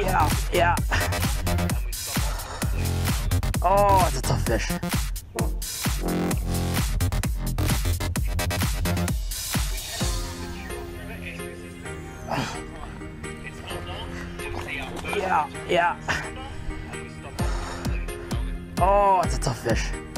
Yeah, yeah. Oh, it's a tough fish. Yeah, yeah. Oh, it's a tough fish.